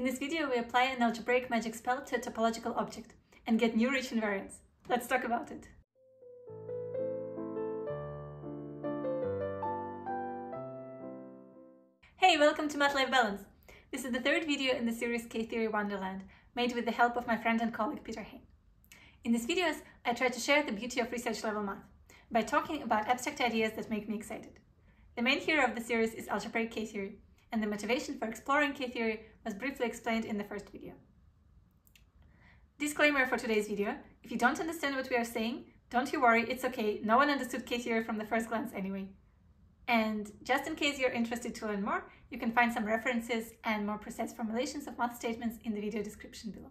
In this video, we apply an algebraic magic spell to a topological object and get new rich invariants. Let's talk about it. Hey, welcome to Math-Life Balance. This is the third video in the series K-Theory Wonderland, made with the help of my friend and colleague Peter Haine. In these videos, I try to share the beauty of research level math by talking about abstract ideas that make me excited. The main hero of the series is algebraic K-theory, and the motivation for exploring K-theory was briefly explained in the first video. Disclaimer for today's video, if you don't understand what we are saying, don't you worry, it's okay, no one understood K-theory from the first glance anyway. And just in case you're interested to learn more, you can find some references and more precise formulations of math statements in the video description below.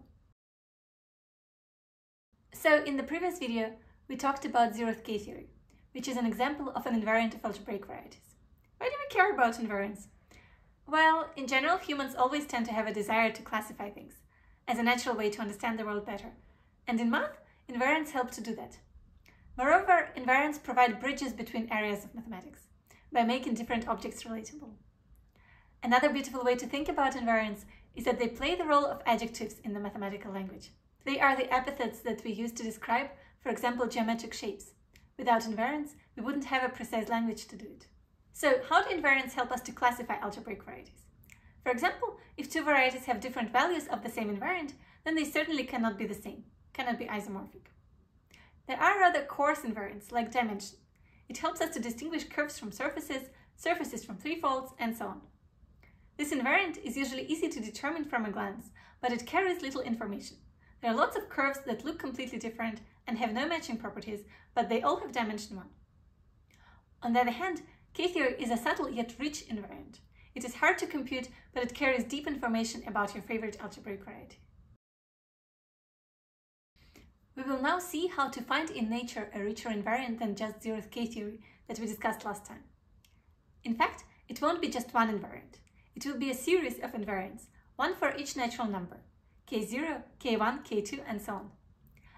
So in the previous video, we talked about zeroth K-theory, which is an example of an invariant of algebraic varieties. Why do we care about invariants? Well, in general, humans always tend to have a desire to classify things as a natural way to understand the world better. And in math, invariants help to do that. Moreover, invariants provide bridges between areas of mathematics by making different objects relatable. Another beautiful way to think about invariants is that they play the role of adjectives in the mathematical language. They are the epithets that we use to describe, for example, geometric shapes. Without invariants, we wouldn't have a precise language to do it. So how do invariants help us to classify algebraic varieties? For example, if two varieties have different values of the same invariant, then they certainly cannot be the same, cannot be isomorphic. There are other coarse invariants, like dimension. It helps us to distinguish curves from surfaces, surfaces from threefolds, and so on. This invariant is usually easy to determine from a glance, but it carries little information. There are lots of curves that look completely different and have no matching properties, but they all have dimension 1. On the other hand, K-theory is a subtle yet rich invariant. It is hard to compute, but it carries deep information about your favorite algebraic variety. We will now see how to find in nature a richer invariant than just zeroth K-theory that we discussed last time. In fact, it won't be just one invariant. It will be a series of invariants, one for each natural number, k0, k1, k2, and so on.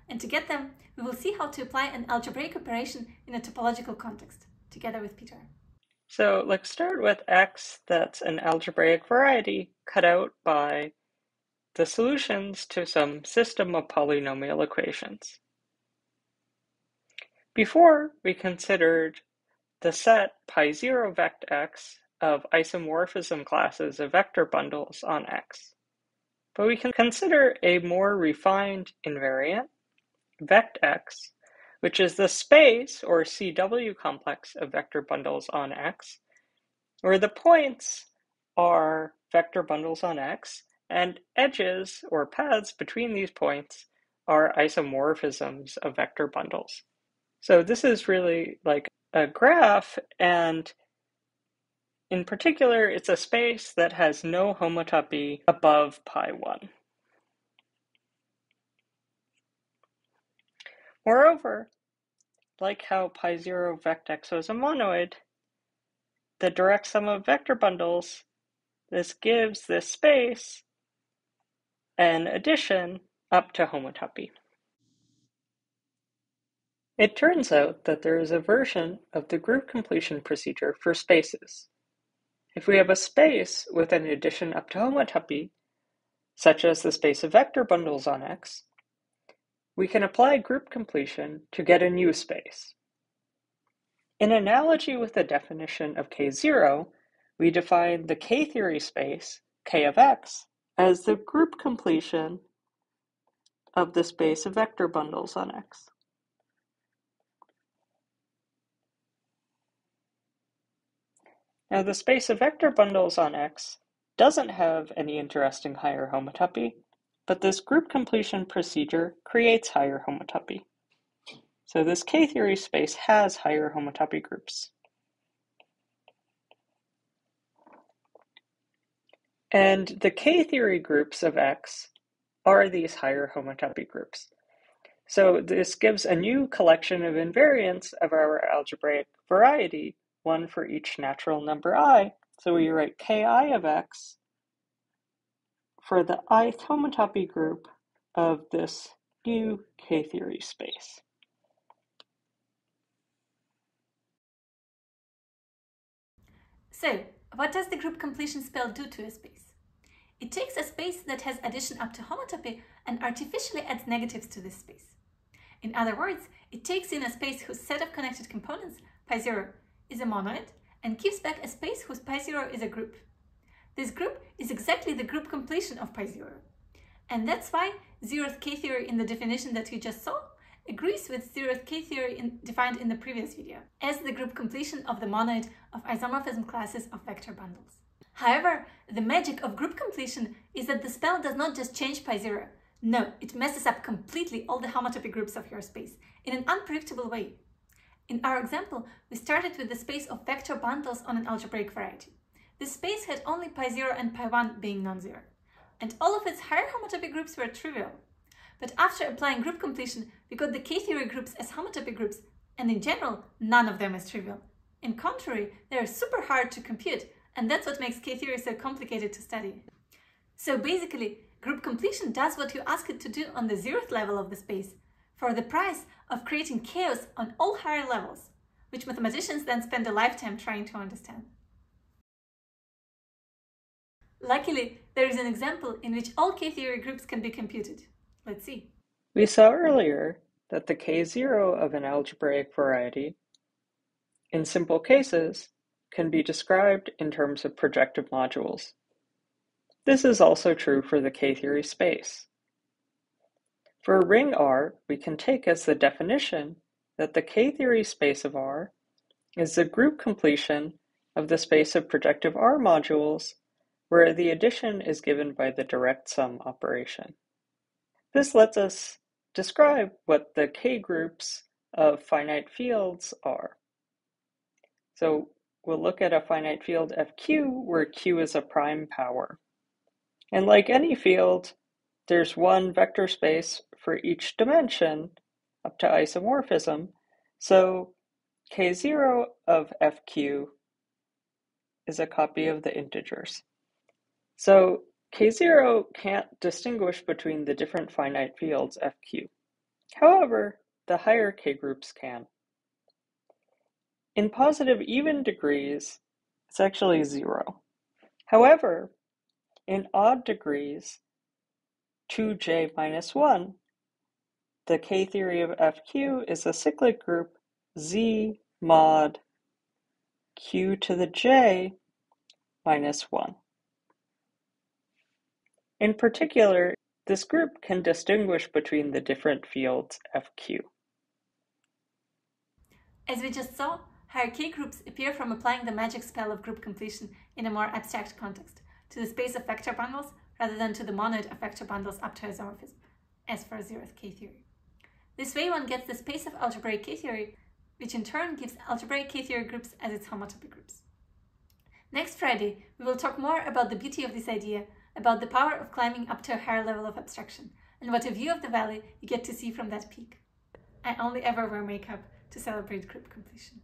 And to get them, we will see how to apply an algebraic operation in a topological context, together with Peter. So let's start with x that's an algebraic variety cut out by the solutions to some system of polynomial equations. Before, we considered the set pi0 vect x of isomorphism classes of vector bundles on X. But we can consider a more refined invariant, vect X, which is the space or CW complex of vector bundles on X, where the points are vector bundles on X, and edges or paths between these points are isomorphisms of vector bundles. So this is really like a graph, and in particular, it's a space that has no homotopy above pi 1. Moreover, like how pi 0 vect x was a monoid, the direct sum of vector bundles, this gives this space an addition up to homotopy. It turns out that there is a version of the group completion procedure for spaces. If we have a space with an addition up to homotopy, such as the space of vector bundles on X, we can apply group completion to get a new space. In analogy with the definition of K0, we define the K-theory space, K of X, as the group completion of the space of vector bundles on X. Now the space of vector bundles on X doesn't have any interesting higher homotopy, but this group completion procedure creates higher homotopy. So this K-theory space has higher homotopy groups. And the K-theory groups of X are these higher homotopy groups. So this gives a new collection of invariants of our algebraic variety one for each natural number i. So we write ki of x for the ith homotopy group of this new K-theory space. So, what does the group completion spell do to a space? It takes a space that has addition up to homotopy and artificially adds negatives to this space. In other words, it takes in a space whose set of connected components, pi 0, is a monoid and gives back a space whose pi 0 is a group. This group is exactly the group completion of pi 0. And that's why zeroth K-theory in the definition that we just saw agrees with zeroth K-theory in, defined in the previous video as the group completion of the monoid of isomorphism classes of vector bundles. However, the magic of group completion is that the spell does not just change pi zero. No, it messes up completely all the homotopy groups of your space in an unpredictable way. In our example, we started with the space of vector bundles on an algebraic variety. This space had only pi 0 and pi 1 being non-zero, and all of its higher homotopy groups were trivial. But after applying group completion, we got the K-theory groups as homotopy groups, and in general, none of them is trivial. In contrary, they are super hard to compute and that's what makes K-theory so complicated to study. So basically, group completion does what you ask it to do on the zeroth level of the space, for the price of creating chaos on all higher levels, which mathematicians then spend a lifetime trying to understand. Luckily, there is an example in which all K-theory groups can be computed. Let's see. We saw earlier that the K0 of an algebraic variety, in simple cases, can be described in terms of projective modules. This is also true for the K-theory space. For a ring R, we can take as the definition that the K-theory space of R is the group completion of the space of projective R modules where the addition is given by the direct sum operation. This lets us describe what the K-groups of finite fields are. So we'll look at a finite field fq where q is a prime power. And like any field, there's one vector space for each dimension up to isomorphism. So k0 of fq is a copy of the integers. So k0 can't distinguish between the different finite fields fq. However, the higher k groups can. In positive even degrees, it's actually zero. However, in odd degrees, 2j minus 1, the K-theory of FQ is a cyclic group Z mod Q to the J minus 1. In particular, this group can distinguish between the different fields FQ. As we just saw, K groups appear from applying the magic spell of group completion in a more abstract context, to the space of vector bundles rather than to the monoid of vector bundles up to isomorphism, as for zeroth K-theory. This way one gets the space of algebraic K-theory, which in turn gives algebraic K-theory groups as its homotopy groups. Next Friday, we will talk more about the beauty of this idea, about the power of climbing up to a higher level of abstraction, and what a view of the valley you get to see from that peak. I only ever wear makeup to celebrate group completion.